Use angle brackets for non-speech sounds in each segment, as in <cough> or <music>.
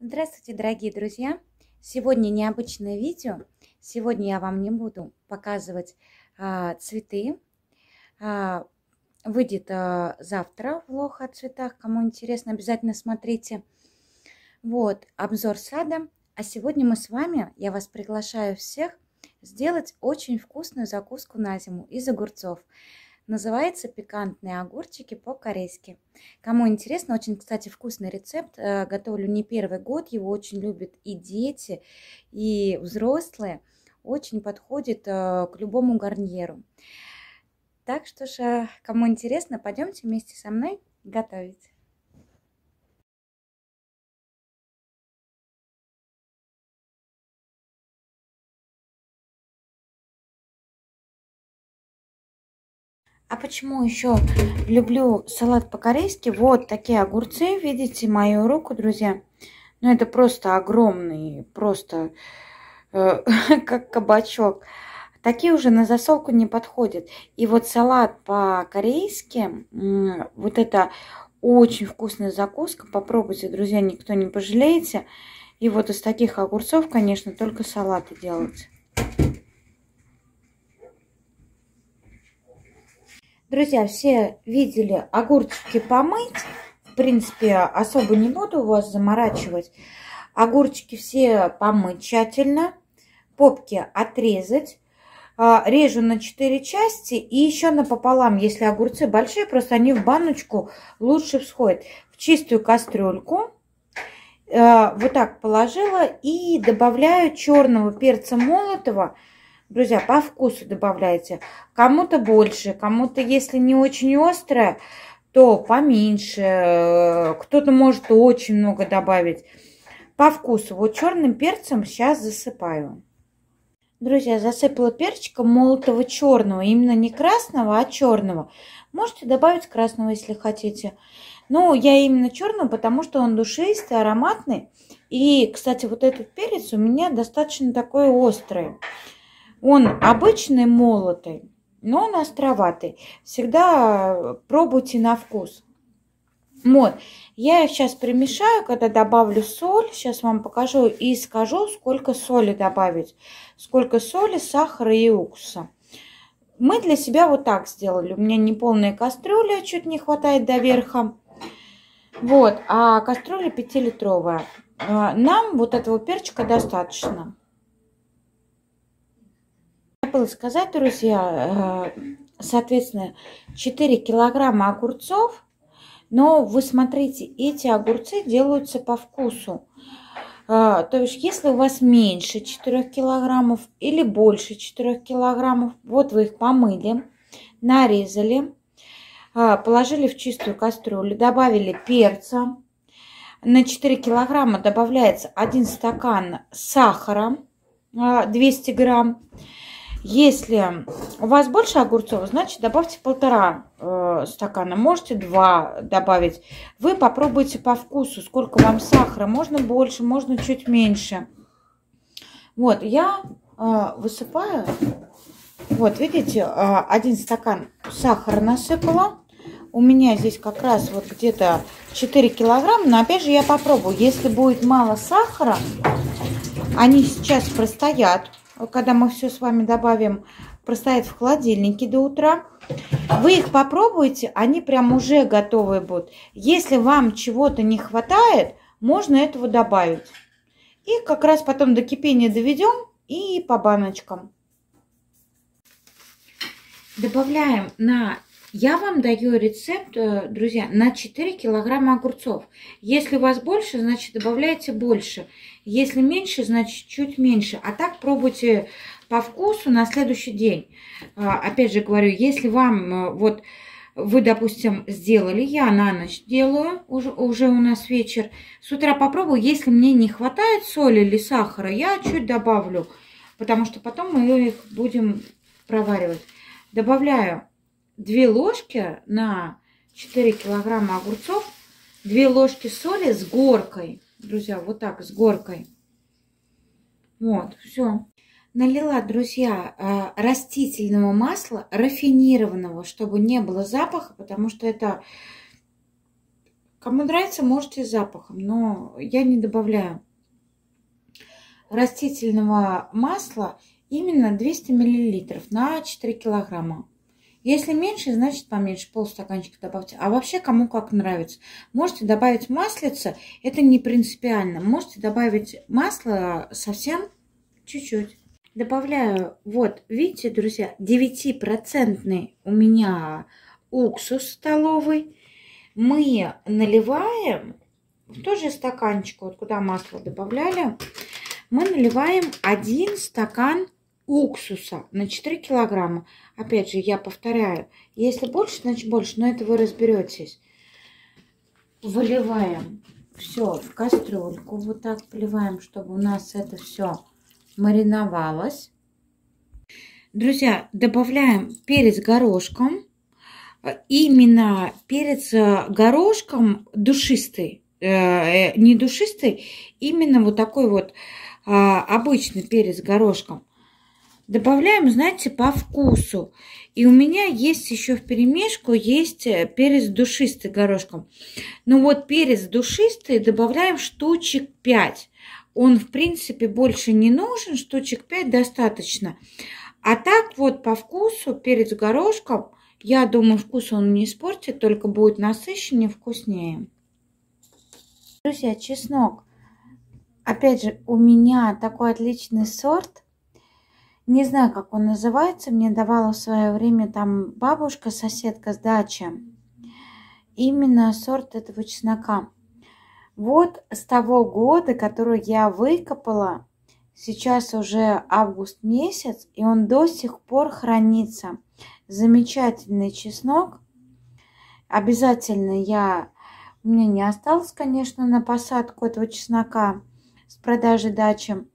Здравствуйте, дорогие друзья! Сегодня необычное видео. Сегодня я вам не буду показывать а, цветы. А, выйдет а, завтра влог о цветах. Кому интересно, обязательно смотрите. Вот, обзор сада. А сегодня мы с вами, я вас приглашаю всех, сделать очень вкусную закуску на зиму из огурцов. Называется «Пикантные огурчики по-корейски». Кому интересно, очень, кстати, вкусный рецепт. Э, готовлю не первый год, его очень любят и дети, и взрослые. Очень подходит э, к любому гарниру. Так что ж, э, кому интересно, пойдемте вместе со мной готовить. А почему еще люблю салат по-корейски? Вот такие огурцы, видите мою руку, друзья? Ну, это просто огромный, просто э, <laughs> как кабачок. Такие уже на засолку не подходят. И вот салат по-корейски, вот это очень вкусная закуска. Попробуйте, друзья, никто не пожалеете. И вот из таких огурцов, конечно, только салаты делать. Друзья, все видели огурчики помыть. В принципе, особо не буду вас заморачивать. Огурчики все помыть тщательно. Попки отрезать. А, режу на 4 части и еще напополам, если огурцы большие, просто они в баночку лучше всходят. В чистую кастрюльку а, вот так положила и добавляю черного перца молотого Друзья, по вкусу добавляйте. Кому-то больше, кому-то, если не очень острое, то поменьше. Кто-то может очень много добавить. По вкусу. Вот черным перцем сейчас засыпаю. Друзья, засыпала перчиком молотого черного. Именно не красного, а черного. Можете добавить красного, если хотите. Ну, я именно черного, потому что он душистый, ароматный. И, кстати, вот этот перец у меня достаточно такой острый. Он обычный молотый, но он островатый. Всегда пробуйте на вкус. Вот, я их сейчас примешаю, когда добавлю соль. Сейчас вам покажу и скажу, сколько соли добавить. Сколько соли, сахара и уксуса. Мы для себя вот так сделали. У меня не полная кастрюля, чуть не хватает до верха. Вот, а кастрюля 5-литровая. А, нам вот этого перчика достаточно забыла сказать, друзья, э, соответственно, 4 килограмма огурцов, но вы смотрите, эти огурцы делаются по вкусу. Э, то есть, если у вас меньше 4 килограммов или больше 4 килограммов, вот вы их помыли, нарезали, э, положили в чистую кастрюлю, добавили перца. На 4 килограмма добавляется 1 стакан сахара, 200 грамм. Если у вас больше огурцов, значит добавьте полтора э, стакана, можете два добавить. Вы попробуйте по вкусу, сколько вам сахара, можно больше, можно чуть меньше. Вот, я э, высыпаю, вот видите, э, один стакан сахара насыпала. У меня здесь как раз вот где-то 4 килограмма, но опять же я попробую. Если будет мало сахара, они сейчас простоят когда мы все с вами добавим, простоят в холодильнике до утра. Вы их попробуйте, они прям уже готовые будут. Если вам чего-то не хватает, можно этого добавить. И как раз потом до кипения доведем и по баночкам. Добавляем на... Я вам даю рецепт, э, друзья, на 4 килограмма огурцов. Если у вас больше, значит добавляйте больше. Если меньше, значит чуть меньше. А так пробуйте по вкусу на следующий день. А, опять же говорю, если вам э, вот вы, допустим, сделали, я на ночь делаю, уже, уже у нас вечер. С утра попробую, если мне не хватает соли или сахара, я чуть добавлю, потому что потом мы их будем проваривать. Добавляю 2 ложки на 4 килограмма огурцов, 2 ложки соли с горкой друзья, вот так, с горкой. Вот, все. Налила, друзья, э, растительного масла, рафинированного, чтобы не было запаха, потому что это Кому нравится, можете с запахом, но я не добавляю растительного масла именно 200 мл на 4 килограмма. Если меньше, значит поменьше, полстаканчика добавьте. А вообще, кому как нравится. Можете добавить маслица, это не принципиально. Можете добавить масло совсем чуть-чуть. Добавляю, вот, видите, друзья, 9% у меня уксус столовый. Мы наливаем в тот же стаканчик, вот куда масло добавляли, мы наливаем один стакан уксуса на 4 килограмма. Опять же, я повторяю, если больше, значит больше, но это вы разберетесь. Выливаем все в кастрюльку, вот так поливаем, чтобы у нас это все мариновалось. Друзья, добавляем перец горошком. Именно перец горошком душистый, э, э, не душистый, именно вот такой вот э, обычный перец горошком. Добавляем, знаете, по вкусу. И у меня есть еще в перемешку, есть э, перец душистый горошком. Ну вот перец душистый добавляем штучек 5. Он, в принципе, больше не нужен, штучек 5 достаточно. А так вот по вкусу перец горошком, я думаю, вкус он не испортит, только будет насыщеннее, вкуснее. Друзья, чеснок. Опять же, у меня такой отличный сорт – не знаю, как он называется, мне давала в свое время там бабушка, соседка с дачи. Именно сорт этого чеснока. Вот с того года, который я выкопала, сейчас уже август месяц, и он до сих пор хранится. Замечательный чеснок. Обязательно я... У меня не осталось, конечно, на посадку этого чеснока с продажи дачи.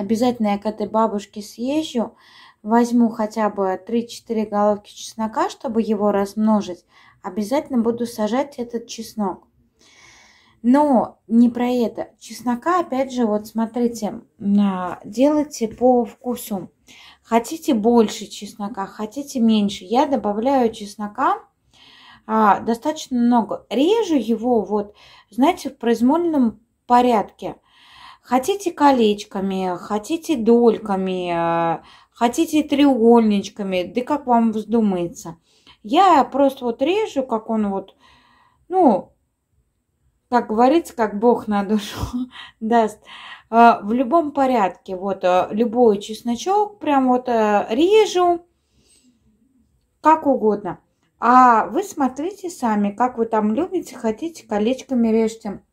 Обязательно я к этой бабушке съезжу, возьму хотя бы 3-4 головки чеснока, чтобы его размножить. Обязательно буду сажать этот чеснок. Но не про это. Чеснока, опять же, вот смотрите, делайте по вкусу. Хотите больше чеснока, хотите меньше. Я добавляю чеснока а, достаточно много. Режу его вот, знаете, в произвольном порядке. Хотите колечками, хотите дольками, хотите треугольничками, да как вам вздумается. Я просто вот режу, как он вот, ну, как говорится, как Бог на душу <laughs> даст. Э, в любом порядке, вот э, любой чесночок прям вот режу, как угодно. А вы смотрите сами, как вы там любите, хотите, колечками режьте.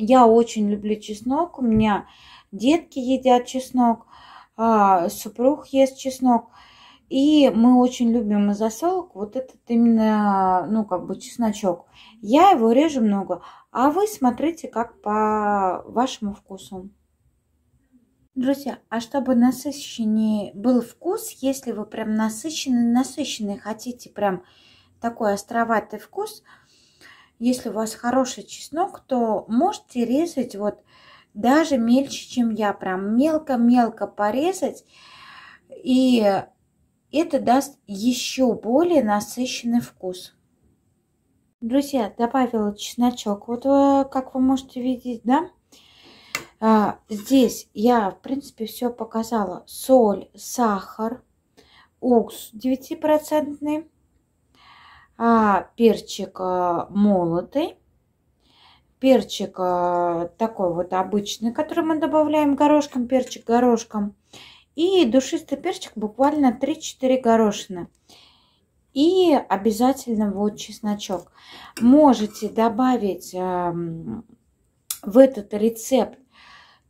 Я очень люблю чеснок. У меня детки едят чеснок, а, супруг ест чеснок. И мы очень любим из засолок вот этот именно, ну, как бы чесночок. Я его режу много, а вы смотрите, как по вашему вкусу. Друзья, а чтобы насыщеннее был вкус, если вы прям насыщенный, насыщенный хотите прям такой островатый вкус – если у вас хороший чеснок, то можете резать вот даже мельче, чем я. Прям мелко-мелко порезать. И это даст еще более насыщенный вкус. Друзья, добавила чесночок. Вот э, как вы можете видеть, да? А, здесь я, в принципе, все показала. Соль, сахар, укс 9% а, перчик а, молотый, перчик а, такой вот обычный, который мы добавляем горошком, перчик горошком, и душистый перчик буквально 3-4 горошины. И обязательно вот чесночок. Можете добавить в этот рецепт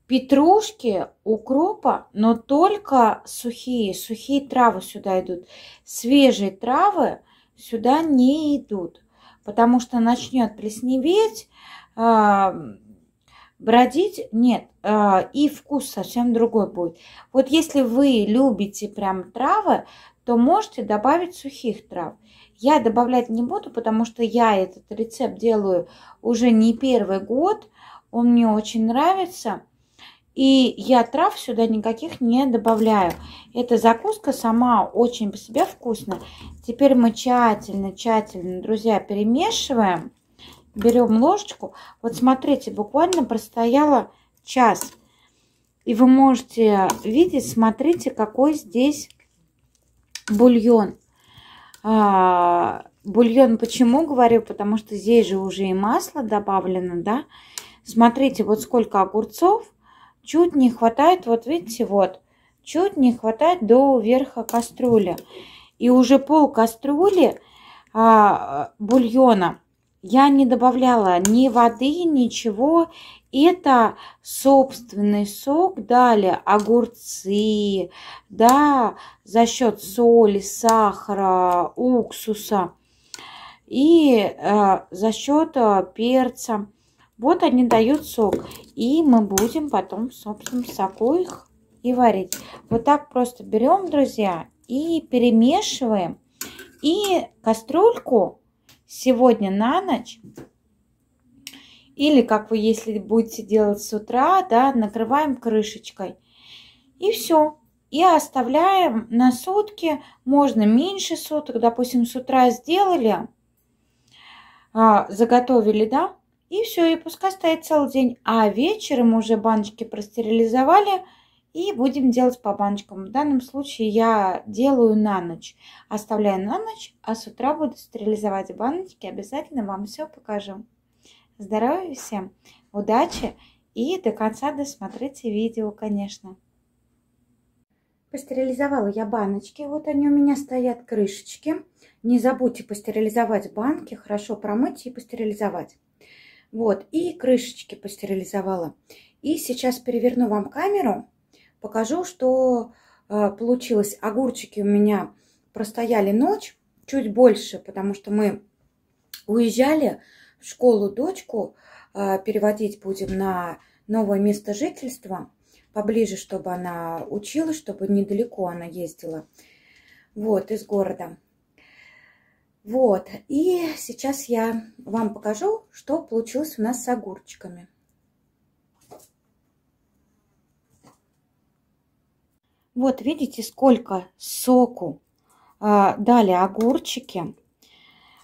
петрушки, укропа, но только сухие. Сухие травы сюда идут. Свежие травы сюда не идут, потому что начнет плесневеть, а, бродить нет, а, и вкус совсем другой будет. Вот если вы любите прям травы, то можете добавить сухих трав. Я добавлять не буду, потому что я этот рецепт делаю уже не первый год. Он мне очень нравится. И я трав сюда никаких не добавляю. Эта закуска сама очень по себе вкусная. Теперь мы тщательно, тщательно, друзья, перемешиваем. берем ложечку. Вот смотрите, буквально простояла час. И вы можете видеть, смотрите, какой здесь бульон. А, бульон почему говорю? Потому что здесь же уже и масло добавлено, да. Смотрите, вот сколько огурцов. Чуть не хватает, вот видите, вот. Чуть не хватает до верха кастрюли. И уже пол кастрюли а, бульона я не добавляла ни воды, ничего. Это собственный сок дали, огурцы, да, за счет соли, сахара, уксуса и э, за счет э, перца. Вот они дают сок. И мы будем потом в собственном соку их и варить. Вот так просто берем, друзья, и перемешиваем. И кастрюльку сегодня на ночь или как вы, если будете делать с утра, да, накрываем крышечкой. И все. И оставляем на сутки, можно меньше суток, допустим, с утра сделали, а, заготовили, да, и все, и пускай стоит целый день. А вечером уже баночки простерилизовали и будем делать по баночкам. В данном случае я делаю на ночь. Оставляю на ночь, а с утра буду стерилизовать баночки. Обязательно вам все покажу. Здоровья всем, удачи и до конца досмотрите видео, конечно. Постерилизовала я баночки, вот они у меня стоят, крышечки. Не забудьте постерилизовать банки, хорошо промыть и постерилизовать. Вот, и крышечки постерилизовала. И сейчас переверну вам камеру, покажу, что э, получилось. Огурчики у меня простояли ночь, чуть больше, потому что мы уезжали в школу дочку а, переводить будем на новое место жительства, поближе, чтобы она училась, чтобы недалеко она ездила, вот, из города. Вот, и сейчас я вам покажу, что получилось у нас с огурчиками. Вот, видите, сколько соку э, дали огурчики.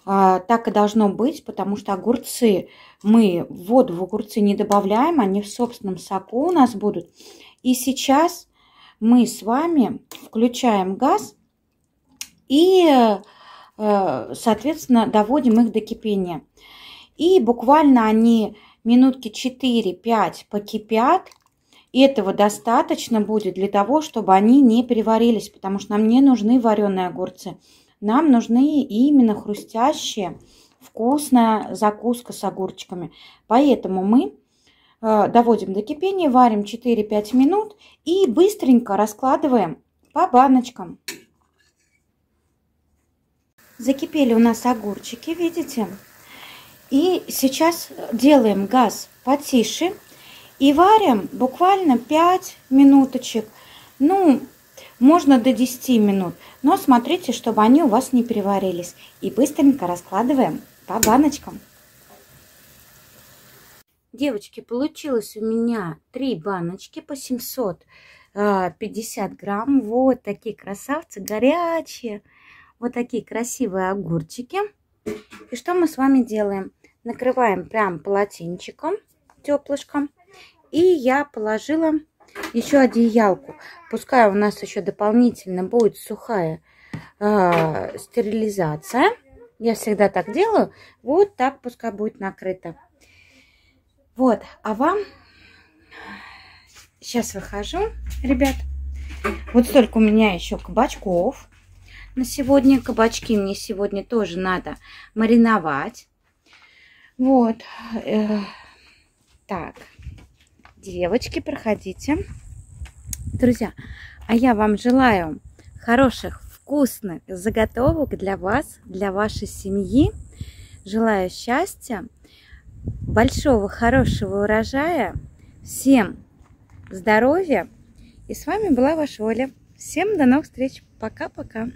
А, так и должно быть, потому что огурцы мы воду в огурцы не добавляем, они в собственном соку у нас будут. И сейчас мы с вами включаем газ и, соответственно, доводим их до кипения. И буквально они минутки 4-5 покипят. И этого достаточно будет для того, чтобы они не переварились, потому что нам не нужны вареные огурцы. Нам нужны именно хрустящие, вкусная закуска с огурчиками. Поэтому мы э, доводим до кипения, варим 4-5 минут и быстренько раскладываем по баночкам. Закипели у нас огурчики, видите? И сейчас делаем газ потише и варим буквально 5 минуточек. Ну, можно до 10 минут, но смотрите, чтобы они у вас не переварились. И быстренько раскладываем по баночкам. Девочки, получилось у меня 3 баночки по 750 а, грамм. Вот такие красавцы, горячие. Вот такие красивые огурчики. И что мы с вами делаем? Накрываем прям полотенчиком теплышком. И я положила еще одеялку. Пускай у нас еще дополнительно будет сухая э, стерилизация. Я всегда так делаю. Вот так пускай будет накрыто. Вот, а вам сейчас выхожу, ребят. Вот столько у меня еще кабачков на сегодня. Кабачки мне сегодня тоже надо мариновать. Вот. Э, так, девочки, проходите. Друзья, а я вам желаю хороших, вкусных заготовок для вас, для вашей семьи. Желаю счастья, большого, хорошего урожая. Всем здоровья. И с вами была ваша Оля. Всем до новых встреч. Пока-пока.